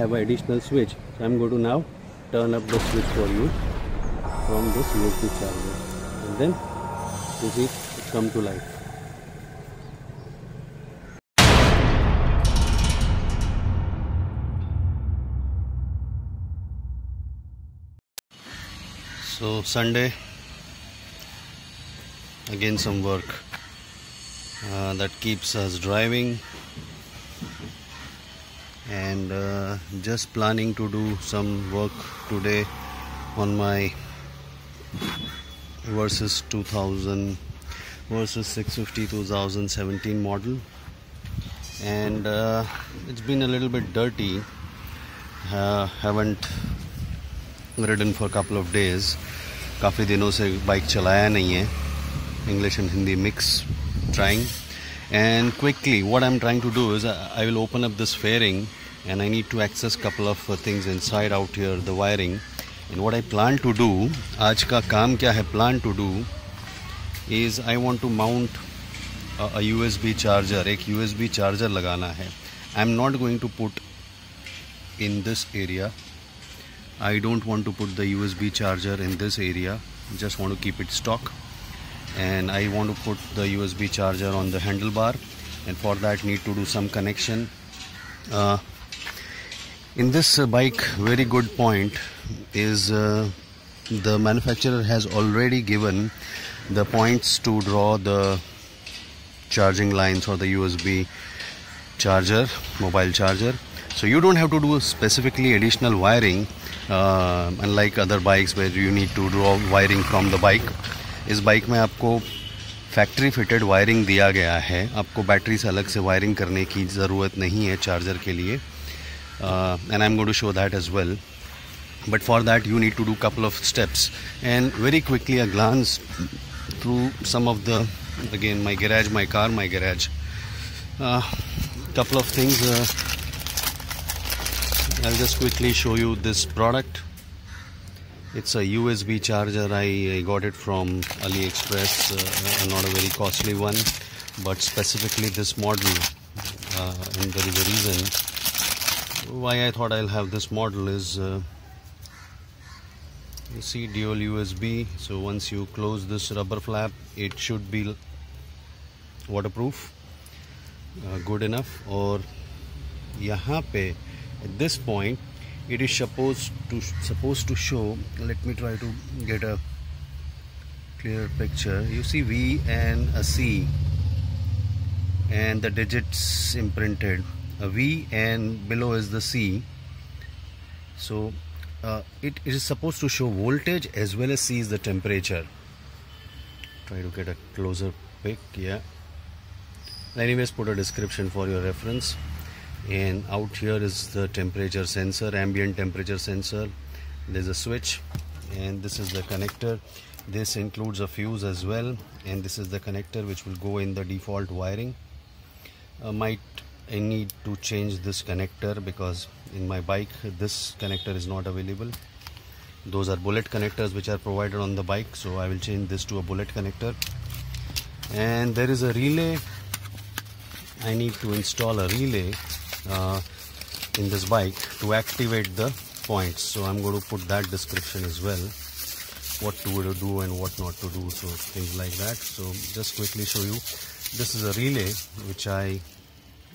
have an additional switch. So I'm going to now turn up the switch for you from this USB charger and then you see it come to life. So Sunday again some work uh, that keeps us driving and uh, just planning to do some work today on my Versys 2000 Versys 650 2017 model. And uh, it's been a little bit dirty. Uh, haven't ridden for a couple of days. काफ़ी दिनों से bike चलाया नहीं है. English and Hindi mix trying and quickly what i'm trying to do is uh, i will open up this fairing. And I need to access couple of things inside out here the wiring and what I plan to do आज का काम क्या है plan to do is I want to mount a, a USB charger एक USB charger लगाना है I'm not going to put in this area I don't want to put the USB charger in this area just want to keep it stock and I want to put the USB charger on the handlebar and for that need to do some connection uh, in this uh, bike very good point is uh, the manufacturer has already given the points to draw the charging lines or the USB charger mobile charger so you don't have to do specifically additional wiring uh, unlike other bikes where you need to draw wiring from the bike इस bike में आपको factory fitted wiring दिया गया है आपको battery से अलग से वायरिंग करने की ज़रूरत नहीं है चार्जर के लिए uh, and I'm going to show that as well. But for that you need to do couple of steps. And very quickly a glance through some of the again my garage my car my garage. Uh, couple of things uh, I'll just quickly show you this product. It's a USB charger. I, I got it from AliExpress uh, not a very costly one but specifically this model uh, and there is a reason why I thought I'll have this model is uh, you see dual USB so once you close this rubber flap it should be waterproof uh, good enough. Or yahan pe at this point it is supposed to supposed to show let me try to get a clear picture. You see V and a C and the digits imprinted. V and below is the C. So uh, it, it is supposed to show voltage as well as C is the temperature. Try to get a closer pic yeah. Anyways put a description for your reference. And out here is the temperature sensor ambient temperature sensor. There's a switch and this is the connector. This includes a fuse as well and this is the connector which will go in the default wiring. Uh, might I need to change this connector because in my bike this connector is not available. Those are bullet connectors which are provided on the bike so I will change this to a bullet connector. And there is a relay. I need to install a relay uh, in this bike to activate the points. So I'm going to put that description as well. What to do and what not to do so things like that. So just quickly show you. This is a relay which I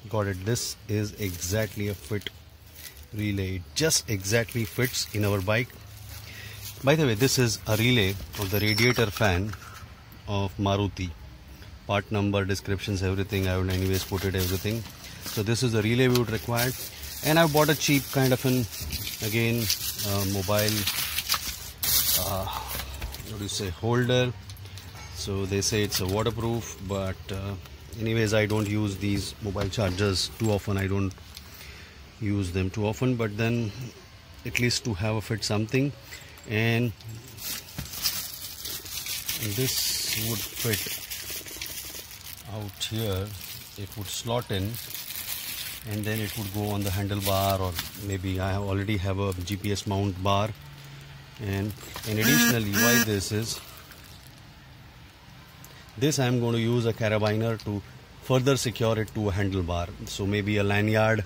got it. This is exactly a fit relay. It just exactly fits in our bike. By the way this is a relay of the radiator fan of Maruti. Part number descriptions everything I would anyways put it everything. So this is the relay we would require. And I bought a cheap kind of an again uh, mobile uh, what do you say holder. So they say it's a waterproof but uh, anyways I don't use these mobile chargers too often. I don't use them too often but then at least to have a fit something. And this would fit out here. It would slot in and then it would go on the handlebar or maybe I already have a GPS mount bar. And, and additionally why this is this I am going to use a carabiner to further secure it to a handlebar. So maybe a lanyard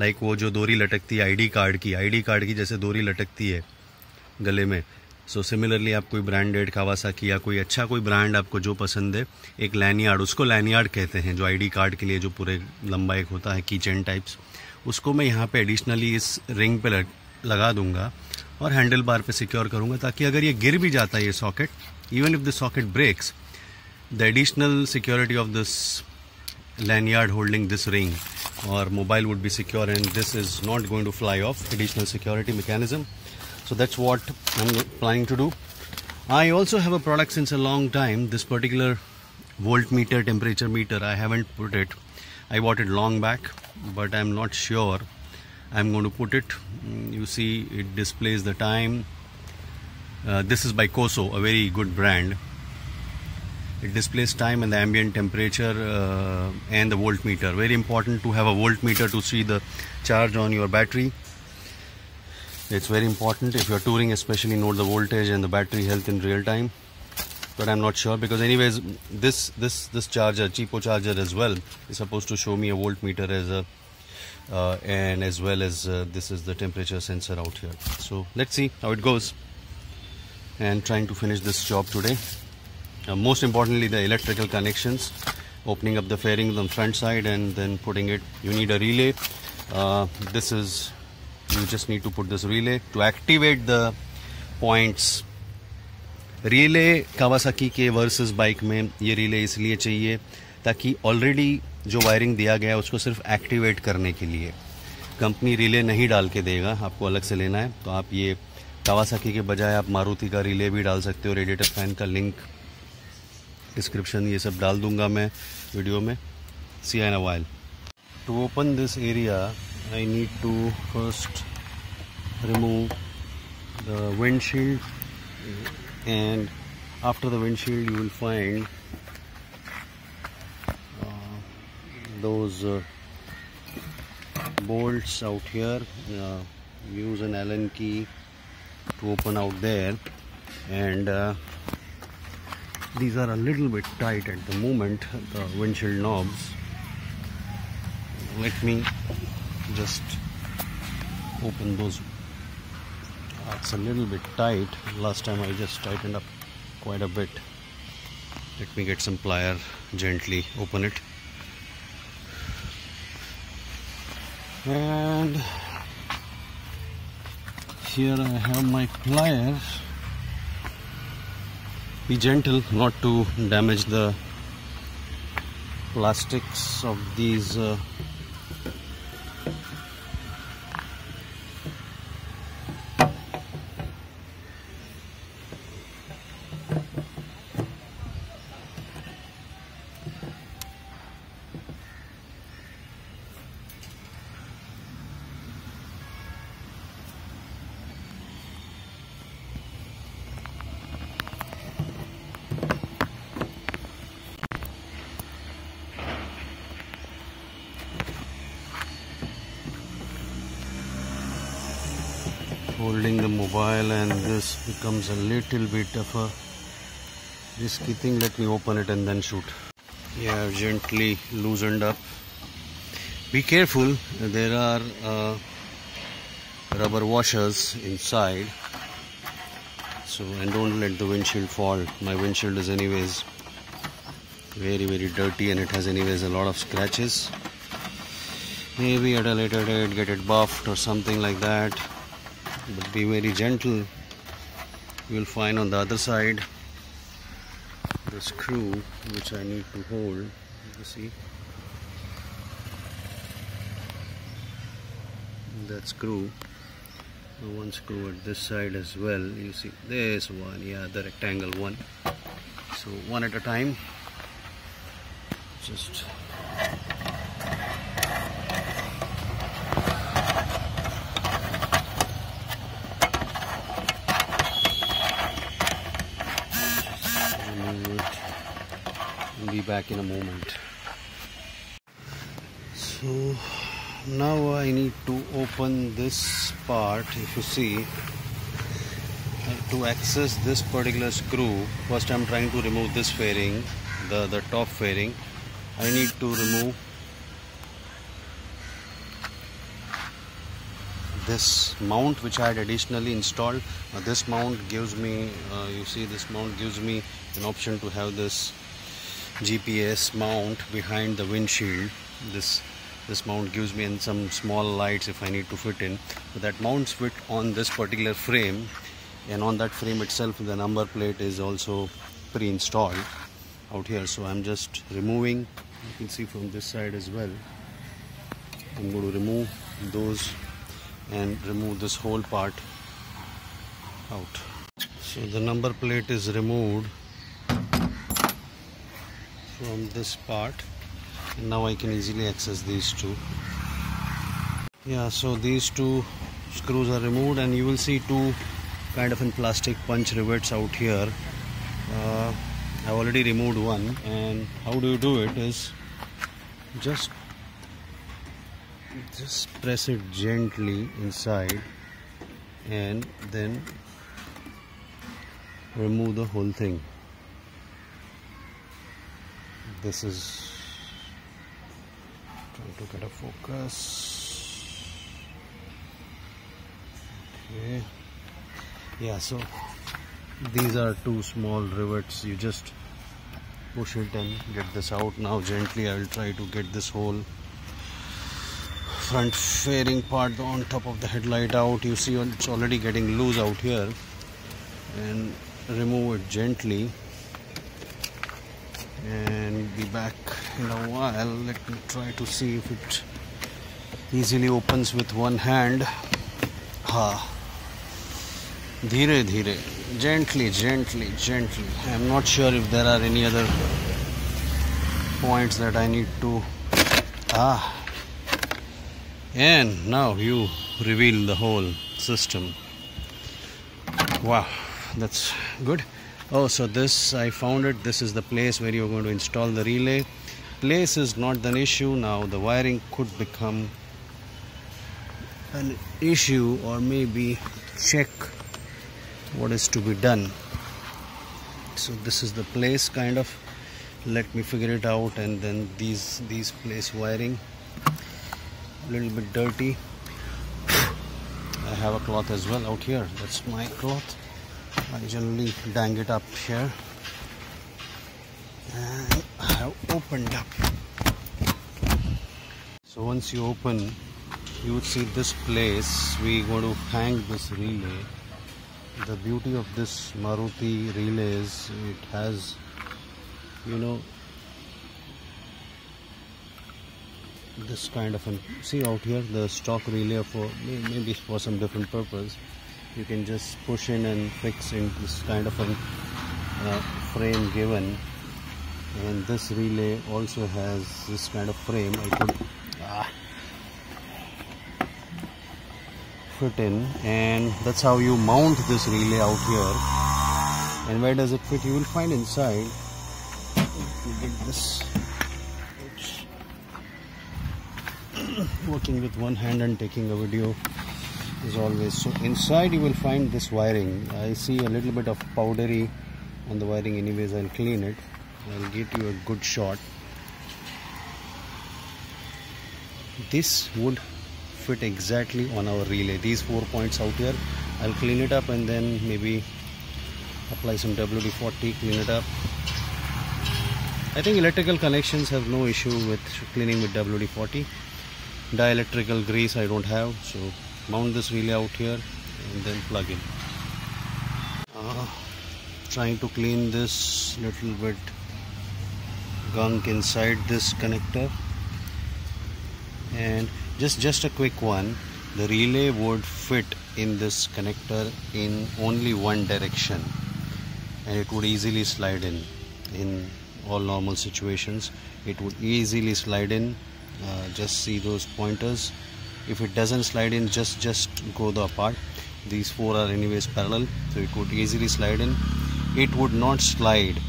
like वो जो डोरी लटकती है ID card की ID card की जैसे डोरी लटकती है गले में। सो so, सिमिलरली आप कोई ब्रांडेड कावासाकी या कोई अच्छा कोई ब्रांड आपको जो पसंद है एक लैनियार्ड उसको लैनियार्ड कहते हैं जो आईडी कार्ड के लिए जो पूरे लंबा एक होता है किचन टाइप्स उसको मैं यहाँ पे एडिशनली इस रिंग पे लगा दूँगा और हैंडल बार पे सिक्योर करूँगा ताकि अगर ये गिर भी जाता है ये socket even if the socket breaks the additional security of this lanyard holding this ring or mobile would be secure and this is not going to fly off additional security mechanism. So that's what I'm planning to do. I also have a product since a long time this particular voltmeter temperature meter. I haven't put it. I bought it long back but I'm not sure I'm going to put it. Mm, you see it displays the time. Uh, this is by Koso a very good brand it displays time and the ambient temperature uh, and the voltmeter. Very important to have a voltmeter to see the charge on your battery. It's very important if you're touring especially note the voltage and the battery health in real time. But I'm not sure because anyways this this this charger cheapo charger as well is supposed to show me a voltmeter as a uh, and as well as uh, this is the temperature sensor out here. So let's see how it goes. And trying to finish this job today uh, most importantly the electrical connections opening up the fairing on the front side and then putting it you need a relay uh, this is you just need to put this relay to activate the points relay Kawasaki के versus bike में ये relay इसलिए चाहिए ताकि already जो wiring दिया गया है उसको सिर्फ़ एक्टिवेट करने के लिए कंपनी रिले नहीं डाल के देगा आपको अलग से लेना है तो आप ये कावासाकी के बजाय आप मारुति का रिले भी डाल सकते हो रेडिएटर फ़ैन का लिंक डिस्क्रिप्शन ये सब डाल दूँगा मैं वीडियो में. See an avail to open this area I need to first remove the windshield and after the windshield you will find those bolts out here use an Allen key to open out there and these are a little bit tight at the moment the windshield knobs. Let me just open those. It's a little bit tight. Last time I just tightened up quite a bit. Let me get some plier gently open it. And here I have my pliers be gentle not to damage the plastics of these uh, holding the mobile and this becomes a little bit of a risky thing. Let me open it and then shoot. Yeah gently loosened up. Be careful. There are uh, rubber washers inside. So and don't let the windshield fall. My windshield is anyways very very dirty and it has anyways a lot of scratches. Maybe at a later date get it buffed or something like that but be very gentle. You will find on the other side the screw which I need to hold you see. That screw one screw at this side as well you see. This one yeah the rectangle one. So one at a time. Just be back in a moment. So now I need to open this part if you see. To access this particular screw first I'm trying to remove this fairing the the top fairing. I need to remove this mount which I had additionally installed. Uh, this mount gives me uh, you see this mount gives me an option to have this GPS mount behind the windshield. This this mount gives me in some small lights if I need to fit in. That mounts fit on this particular frame and on that frame itself the number plate is also pre-installed out here. So I'm just removing you can see from this side as well. I'm going to remove those and remove this whole part out. So the number plate is removed from this part. And now I can easily access these two. Yeah so these two screws are removed and you will see two kind of in plastic punch rivets out here. Uh, I've already removed one. And how do you do it is just just press it gently inside and then remove the whole thing this is trying to get a focus. Okay. Yeah so these are two small rivets. You just push it and get this out. Now gently I will try to get this whole front fairing part on top of the headlight out. You see it's already getting loose out here. And remove it gently and be back in a while. Let me try to see if it easily opens with one hand. Ha. Dheere dheere. Gently gently gently. I'm not sure if there are any other points that i need to ah. And now you reveal the whole system. Wow. That's good oh so this I found it. This is the place where you're going to install the relay. Place is not an issue. Now the wiring could become an issue or maybe check what is to be done. So this is the place kind of. Let me figure it out and then these these place wiring. A little bit dirty. I have a cloth as well out here. That's my cloth I generally dang it up here. And I have opened up. So once you open you would see this place. We going to hang this relay. The beauty of this Maruti relay is it has you know this kind of an see out here the stock relay for maybe for some different purpose you can just push in and fix in this kind of a uh, frame given. And this relay also has this kind of frame. I could ah, fit in. And that's how you mount this relay out here. And where does it fit? You will find inside. You get this. Working with one hand and taking a video is always so inside you will find this wiring. I see a little bit of powdery on the wiring anyways I'll clean it. I'll get you a good shot. This would fit exactly on our relay. These four points out here I'll clean it up and then maybe apply some WD-40 clean it up. I think electrical connections have no issue with cleaning with WD-40 dielectrical grease I don't have so mount this relay out here and then plug in. Uh, trying to clean this little bit gunk inside this connector. And just just a quick one. The relay would fit in this connector in only one direction. And it would easily slide in. In all normal situations it would easily slide in. Uh, just see those pointers if it doesn't slide in just just go the apart. These four are anyways parallel so it would easily slide in. It would not slide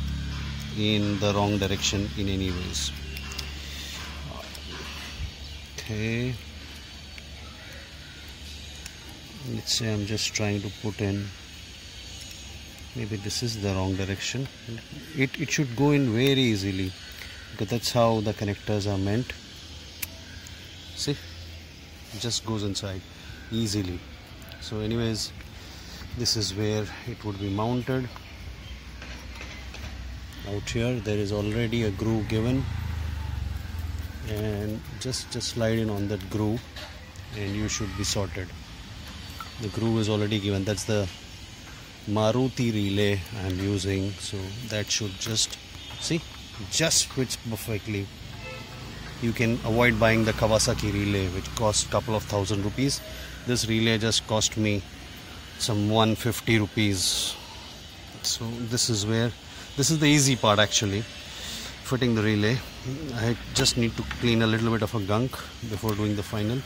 in the wrong direction in any ways. Okay. Let's say I'm just trying to put in maybe this is the wrong direction. It, it should go in very easily because that's how the connectors are meant. See just goes inside easily. So anyways this is where it would be mounted. Out here there is already a groove given. And just just slide in on that groove and you should be sorted. The groove is already given. That's the Maruti relay I'm using. So that should just see just fits perfectly you can avoid buying the Kawasaki relay which cost couple of thousand rupees. This relay just cost me some 150 rupees. So this is where this is the easy part actually fitting the relay. I just need to clean a little bit of a gunk before doing the final.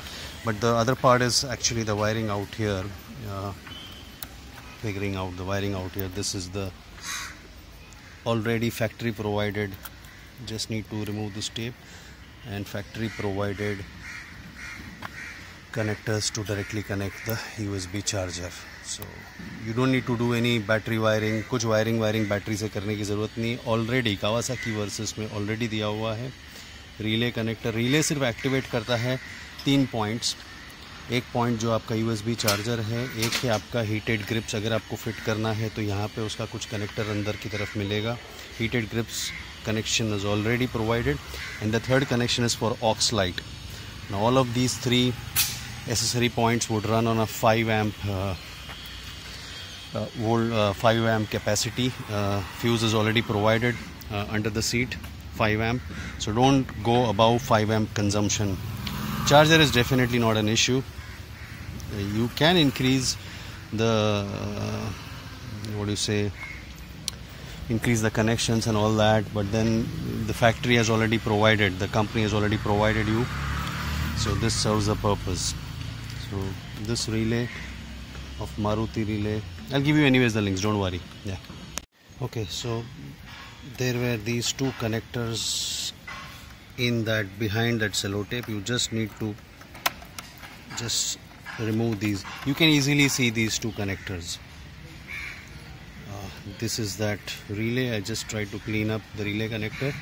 But the other part is actually the wiring out here. Uh, figuring out the wiring out here. This is the already factory provided. Just need to remove this tape and factory provided connectors to directly connect the USB charger. So, you don't need to do any battery wiring, कुछ wiring wiring battery से करने की ज़रूरत नहीं already Kawasaki Versys में already दिया हुआ है। रिले कनेक्टर रिले सिर्फ़ एक्टिवेट करता है तीन पॉइंट्स एक पॉइंट जो आपका यूएसबी चार्जर है, एक है आपका हीटेड ग्रिप्स अगर आपको फिट करना है तो यहाँ पे उसका कुछ कनेक्टर अंदर की तरफ़ मिलेगा। Heated grips connection is already provided. And the third connection is for aux light. Now all of these three accessory points would run on a 5 amp uh, uh, uh, 5 amp capacity. Uh, fuse is already provided uh, under the seat 5 amp. So don't go above 5 amp consumption. Charger is definitely not an issue. Uh, you can increase the what do you say increase the connections and all that but then the factory has already provided the company has already provided you. So this serves the purpose. So this relay of Maruti relay I'll give you anyways the links don't worry. Yeah. Okay so there were these two connectors in that behind that sellotape you just need to just remove these. You can easily see these two connectors this is that relay. I just tried to clean up the relay connector,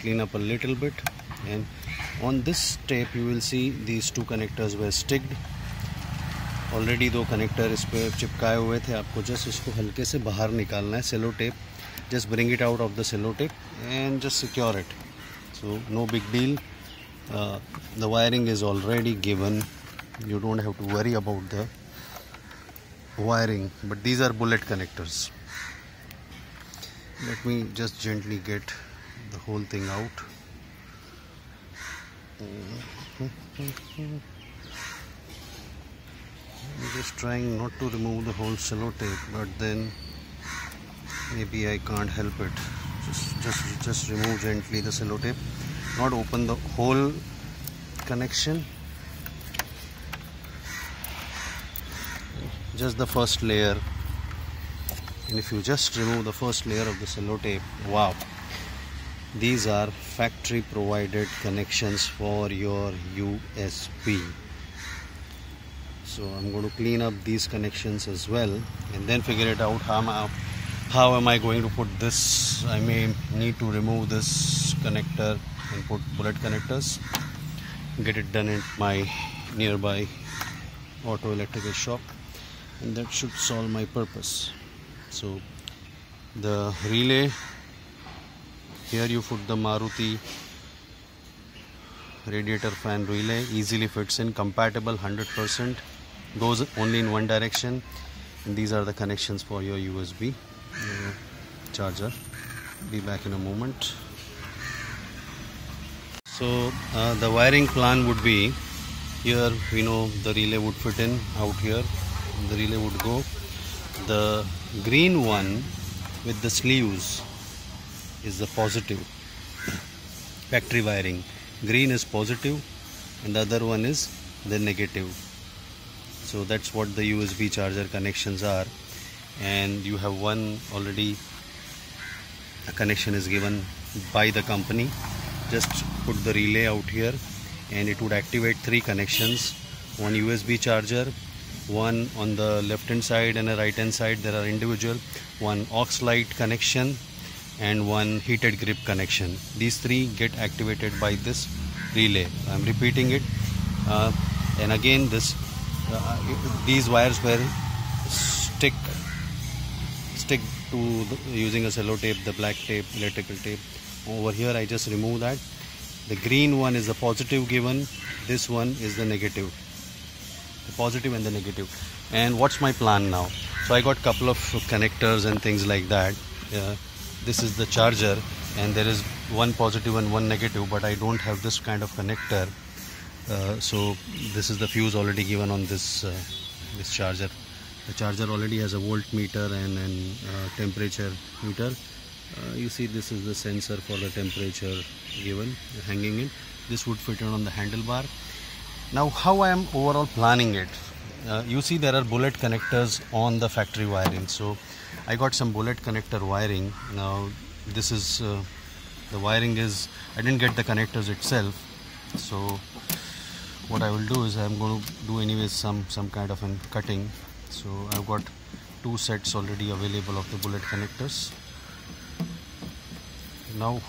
clean up a little bit. And on this tape, you will see these two connectors were sticked. Already दो connector इस पर चिपकाए हुए थे। आपको just उसको हल्के से बाहर निकालना है cello tape just bring it out of the cello tape and just secure it so no big deal the wiring is already given you don't have to worry about the wiring but these are bullet connectors let me just gently get the whole thing out. I'm just trying not to remove the whole sellotape but then maybe I can't help it. Just just just remove gently the sellotape. Not open the whole connection. Just the first layer and if you just remove the first layer of the sellotape wow these are factory provided connections for your USB so I'm going to clean up these connections as well and then figure it out how am I, how am I going to put this I may need to remove this connector and put bullet connectors get it done at my nearby auto electrical shop and that should solve my purpose so the relay here you put the Maruti radiator fan relay easily fits in compatible 100% goes only in one direction. And these are the connections for your USB uh, charger. Be back in a moment. So uh, the wiring plan would be here we know the relay would fit in out here the relay would go. The green one with the sleeves is the positive. Factory wiring. Green is positive and the other one is the negative. So that's what the USB charger connections are. And you have one already a connection is given by the company. Just put the relay out here and it would activate three connections. One USB charger one on the left hand side and a right hand side there are individual. One aux light connection and one heated grip connection. These three get activated by this relay. I'm repeating it. Uh, and again this uh, these wires were stick stick to the, using a cello tape the black tape electrical tape. Over here I just remove that. The green one is the positive given. This one is the negative the positive and the negative. And what's my plan now? So I got couple of connectors and things like that. This is the charger and there is one positive and one negative but I don't have this kind of connector. Uh, so this is the fuse already given on this uh, this charger. The charger already has a voltmeter and an uh, temperature meter. Uh, you see this is the sensor for the temperature given hanging in. This would fit on the handlebar now how I am overall planning it? Uh, you see there are bullet connectors on the factory wiring. So I got some bullet connector wiring. Now this is uh, the wiring is I didn't get the connectors itself. So what I will do is I'm going to do anyways some some kind of an cutting. So I've got two sets already available of the bullet connectors. Now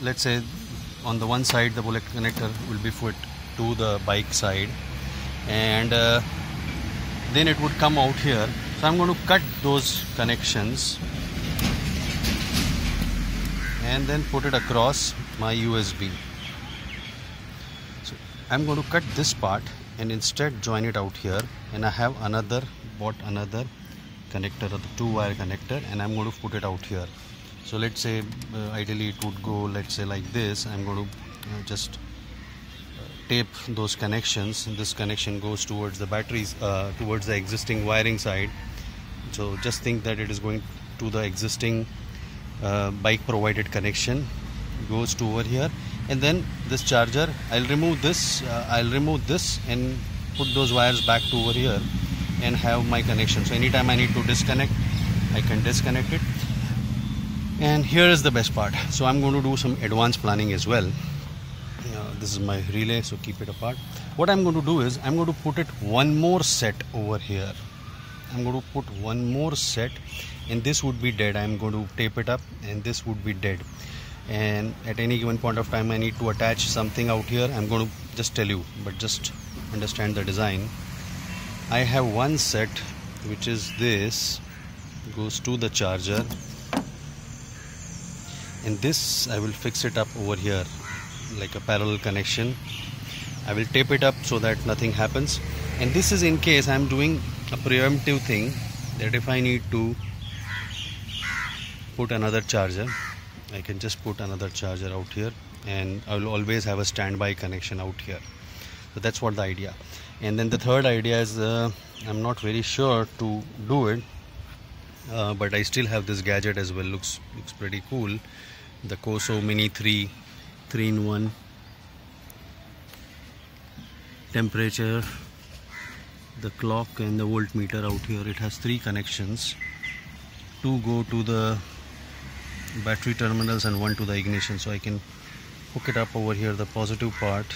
let's say on the one side the bullet connector will be put to the bike side. And uh, then it would come out here. So I'm going to cut those connections. And then put it across my USB so I'm going to cut this part and instead join it out here. And I have another bought another connector or the two wire connector and I'm going to put it out here. So let's say uh, ideally it would go let's say like this. I'm going to uh, just tape those connections this connection goes towards the batteries uh, towards the existing wiring side. So just think that it is going to the existing uh, bike provided connection. Goes to over here. And then this charger I'll remove this uh, I'll remove this and put those wires back to over here and have my connection. So anytime I need to disconnect I can disconnect it. And here is the best part. So I'm going to do some advanced planning as well this is my relay so keep it apart. What I'm going to do is I'm going to put it one more set over here. I'm going to put one more set and this would be dead. I'm going to tape it up and this would be dead. And at any given point of time I need to attach something out here. I'm going to just tell you but just understand the design. I have one set which is this goes to the charger. And this I will fix it up over here like a parallel connection. I will tape it up so that nothing happens. And this is in case I'm doing a preemptive thing that if I need to put another charger I can just put another charger out here and I will always have a standby connection out here. So that's what the idea. And then the third idea is uh, I'm not very sure to do it uh, but I still have this gadget as well. Looks looks pretty cool. The Koso Mini 3 3 in 1 temperature the clock and the voltmeter out here. It has three connections. Two go to the battery terminals and one to the ignition. So I can hook it up over here the positive part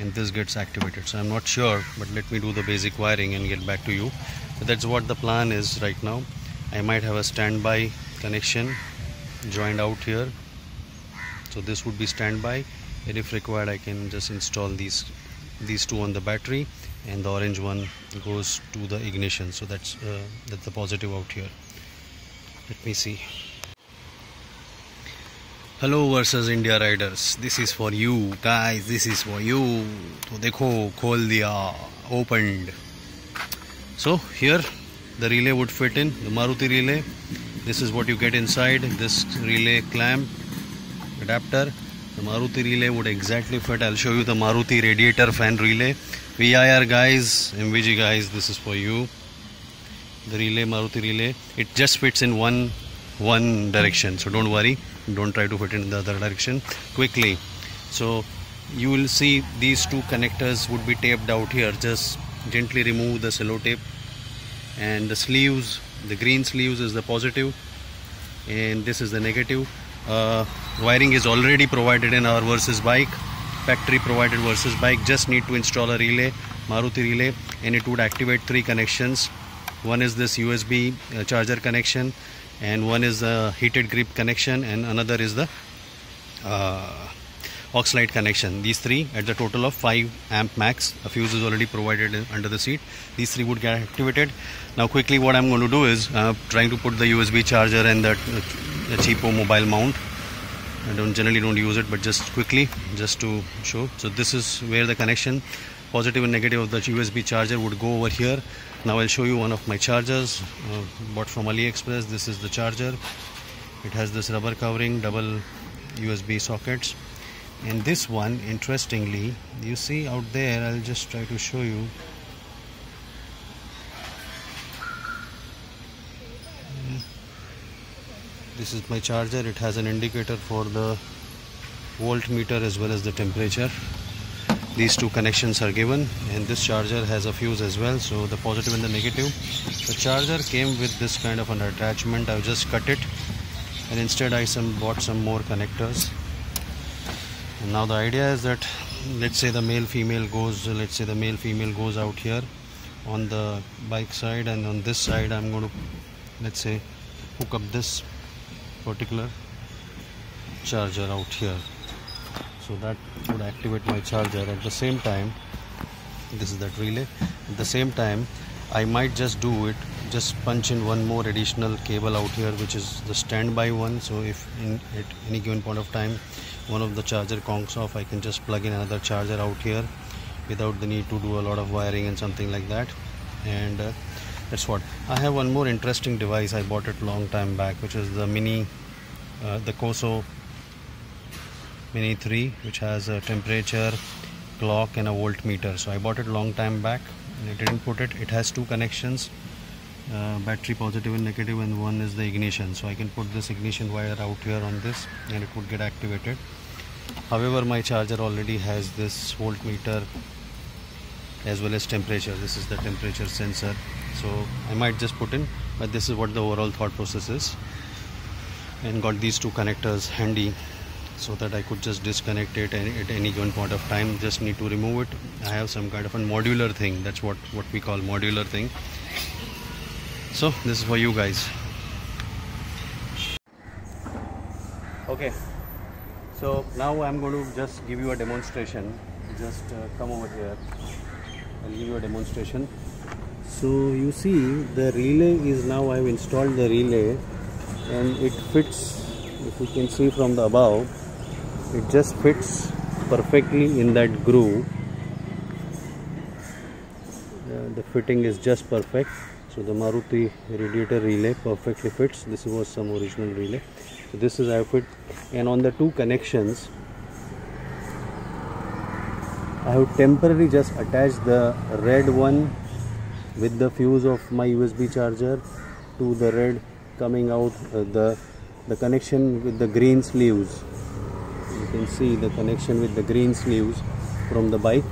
and this gets activated. So I'm not sure but let me do the basic wiring and get back to you. So that's what the plan is right now. I might have a standby connection joined out here so this would be standby and if required I can just install these these two on the battery and the orange one goes to the ignition. So that's uh, that's the positive out here. Let me see. Hello Versys India riders. This is for you guys. This is for you. so dekho khol diya opened. So here the relay would fit in the Maruti relay. This is what you get inside this relay clamp adapter the Maruti relay would exactly fit. I'll show you the Maruti radiator fan relay. VIR guys MVG guys this is for you. The relay Maruti relay it just fits in one one direction. So don't worry don't try to fit in the other direction. Quickly so you will see these two connectors would be taped out here. Just gently remove the cello tape and the sleeves the green sleeves is the positive and this is the negative. Uh, wiring is already provided in our Versys bike factory provided Versys bike just need to install a relay Maruti relay and it would activate three connections one is this USB uh, charger connection and one is the heated grip connection and another is the uh, aux light connection. These three at the total of 5 amp max. A fuse is already provided under the seat. These three would get activated. Now quickly what I'm going to do is uh, trying to put the USB charger and the, the cheapo mobile mount. I don't generally don't use it but just quickly just to show. So this is where the connection positive and negative of the USB charger would go over here. Now I'll show you one of my chargers uh, bought from AliExpress. This is the charger. It has this rubber covering double USB sockets and this one interestingly you see out there I'll just try to show you this is my charger. It has an indicator for the voltmeter as well as the temperature. These two connections are given and this charger has a fuse as well so the positive and the negative. The charger came with this kind of an attachment. I've just cut it and instead I some bought some more connectors. And now the idea is that let's say the male female goes let's say the male female goes out here on the bike side and on this side I'm going to let's say hook up this particular charger out here. So that would activate my charger at the same time. This is that relay. At the same time I might just do it just punch in one more additional cable out here which is the standby one. So if in at any given point of time one of the charger conks off I can just plug in another charger out here without the need to do a lot of wiring and something like that. And uh, that's what. I have one more interesting device. I bought it long time back which is the mini uh, the Koso mini 3 which has a temperature clock and a voltmeter. So I bought it long time back and I didn't put it. It has two connections uh, battery positive and negative and one is the ignition. So I can put this ignition wire out here on this and it would get activated. However my charger already has this voltmeter as well as temperature. This is the temperature sensor so I might just put in but this is what the overall thought process is. And got these two connectors handy so that I could just disconnect it at any given point of time. Just need to remove it. I have some kind of a modular thing. That's what what we call modular thing. So this is for you guys. Okay. So now I'm going to just give you a demonstration. Just uh, come over here I'll give you a demonstration so you see the relay is now I've installed the relay and it fits if you can see from the above it just fits perfectly in that groove. Uh, the fitting is just perfect. So the Maruti radiator relay perfectly fits. This was some original relay. So this is how fit and on the two connections I have temporarily just attached the red one with the fuse of my USB charger to the red coming out uh, the the connection with the green sleeves. You can see the connection with the green sleeves from the bike.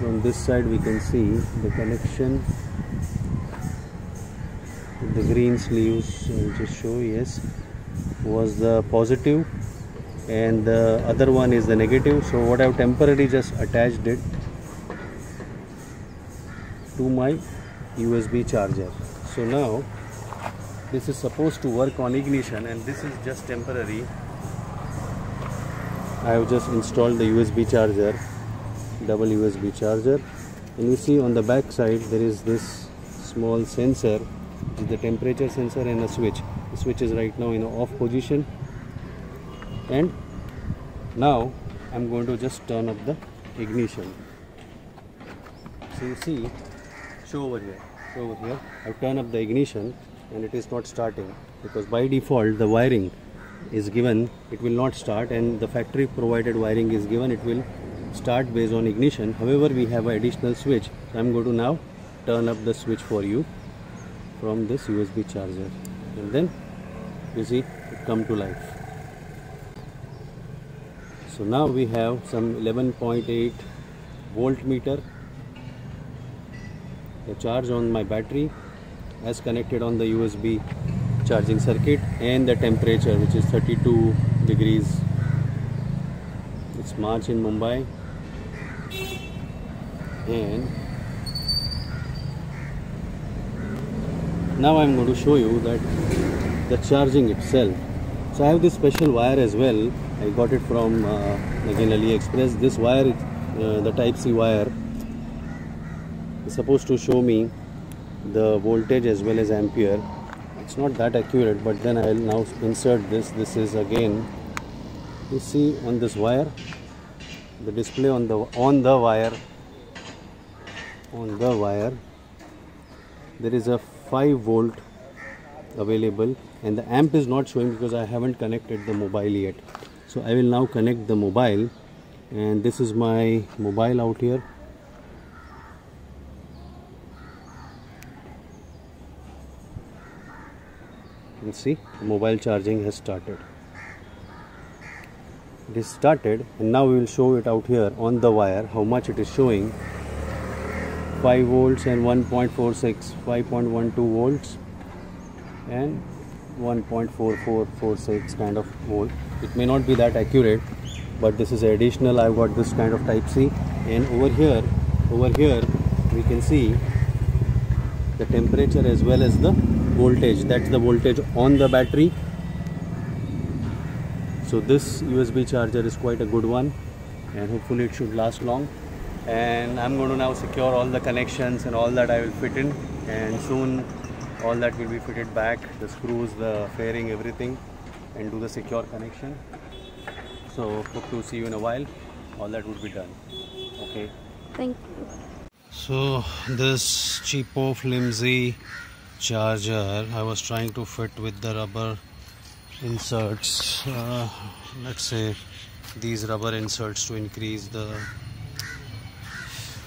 From this side we can see the connection the green sleeves I'll just show yes was the positive and the other one is the negative. So what I've temporarily just attached it to my USB charger. So now this is supposed to work on ignition and this is just temporary. I have just installed the USB charger double USB charger. And you see on the back side there is this small sensor. Which is the temperature sensor and a switch. The switch is right now in off position. And now I'm going to just turn up the ignition. So you see show over here show over here I've turned up the ignition and it is not starting because by default the wiring is given it will not start and the factory provided wiring is given it will start based on ignition. However we have an additional switch. So I'm going to now turn up the switch for you from this USB charger and then you see it come to life. So now we have some 11.8 voltmeter the charge on my battery as connected on the USB charging circuit and the temperature which is 32 degrees. It's March in Mumbai. And now I'm going to show you that the charging itself. So I have this special wire as well. I got it from uh, again AliExpress. This wire uh, the type C wire supposed to show me the voltage as well as ampere. It's not that accurate but then I'll now insert this. This is again you see on this wire the display on the on the wire on the wire there is a 5 volt available and the amp is not showing because I haven't connected the mobile yet. So I will now connect the mobile and this is my mobile out here can see mobile charging has started. It is started and now we will show it out here on the wire how much it is showing. 5 volts and 1.46 5.12 volts and 1.4446 kind of volt. It may not be that accurate but this is additional. I've got this kind of type C and over here over here we can see the temperature as well as the voltage. That's the voltage on the battery. So this USB charger is quite a good one and hopefully it should last long. And I'm going to now secure all the connections and all that I will fit in and soon all that will be fitted back the screws the fairing everything and do the secure connection. So hope to see you in a while. All that would be done. Okay? Thank you. So this cheapo flimsy charger. I was trying to fit with the rubber inserts. Uh, let's say these rubber inserts to increase the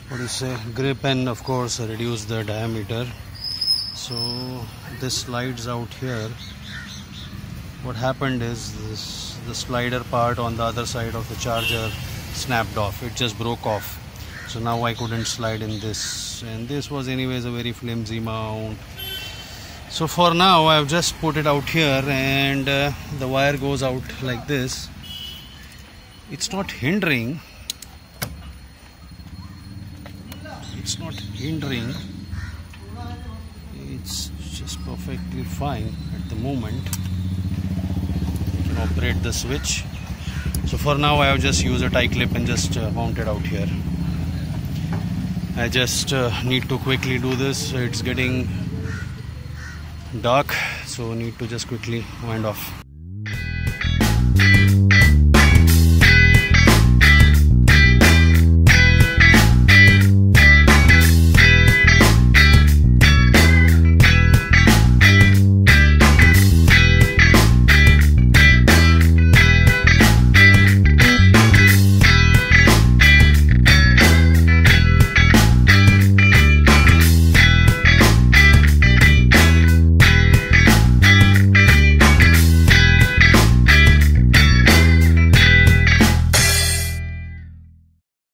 what do you say grip and of course reduce the diameter. So this slides out here. What happened is this the slider part on the other side of the charger snapped off. It just broke off. So now I couldn't slide in this. And this was anyways a very flimsy mount so for now I've just put it out here and uh, the wire goes out like this. It's not hindering. It's not hindering. It's just perfectly fine at the moment. You can operate the switch. So for now I have just used a tie clip and just uh, mount it out here. I just uh, need to quickly do this. It's getting dark so need to just quickly wind off